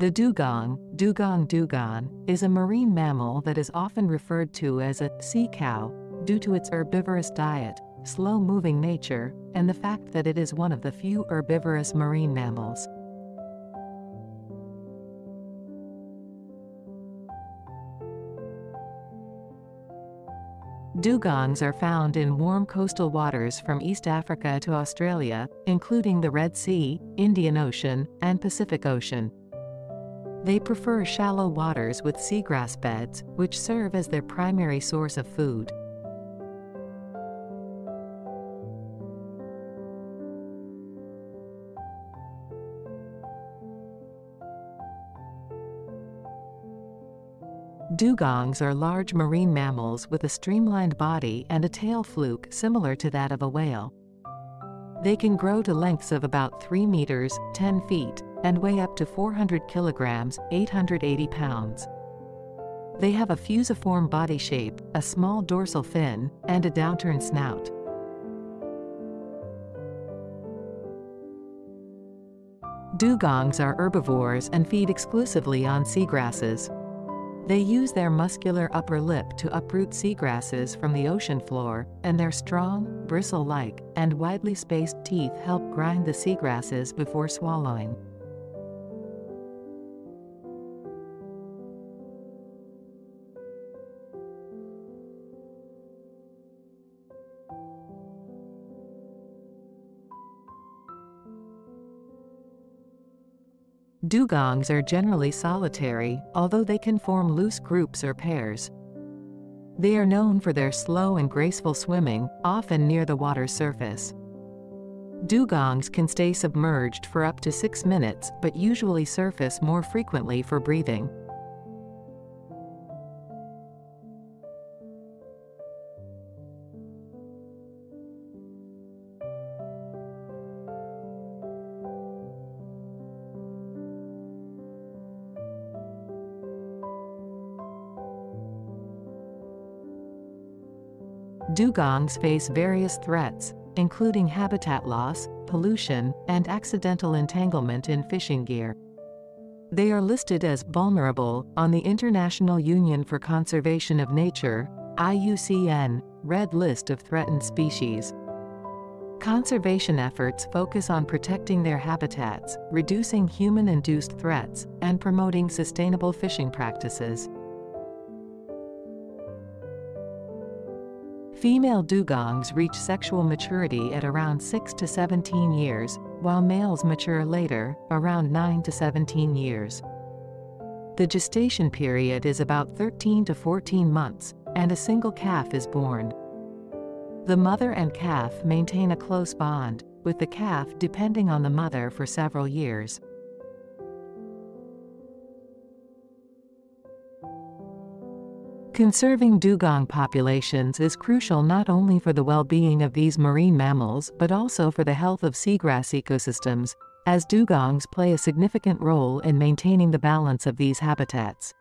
The dugong, dugong dugon, is a marine mammal that is often referred to as a sea cow due to its herbivorous diet, slow-moving nature, and the fact that it is one of the few herbivorous marine mammals. Dugongs are found in warm coastal waters from East Africa to Australia, including the Red Sea, Indian Ocean, and Pacific Ocean. They prefer shallow waters with seagrass beds, which serve as their primary source of food. Dugongs are large marine mammals with a streamlined body and a tail fluke similar to that of a whale. They can grow to lengths of about 3 meters, 10 feet, and weigh up to 400 kilograms, 880 pounds. They have a fusiform body shape, a small dorsal fin, and a downturned snout. Dugongs are herbivores and feed exclusively on seagrasses. They use their muscular upper lip to uproot seagrasses from the ocean floor, and their strong, bristle-like, and widely spaced teeth help grind the seagrasses before swallowing. Dugongs are generally solitary, although they can form loose groups or pairs. They are known for their slow and graceful swimming, often near the water's surface. Dugongs can stay submerged for up to six minutes but usually surface more frequently for breathing. Dugongs face various threats, including habitat loss, pollution, and accidental entanglement in fishing gear. They are listed as vulnerable on the International Union for Conservation of Nature, IUCN, Red List of Threatened Species. Conservation efforts focus on protecting their habitats, reducing human-induced threats, and promoting sustainable fishing practices. Female dugongs reach sexual maturity at around 6 to 17 years, while males mature later, around 9 to 17 years. The gestation period is about 13 to 14 months, and a single calf is born. The mother and calf maintain a close bond, with the calf depending on the mother for several years. Conserving dugong populations is crucial not only for the well-being of these marine mammals but also for the health of seagrass ecosystems, as dugongs play a significant role in maintaining the balance of these habitats.